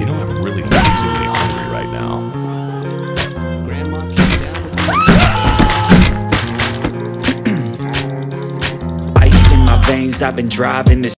You know, I'm really amazingly hungry right now. Ice in my veins, I've been driving this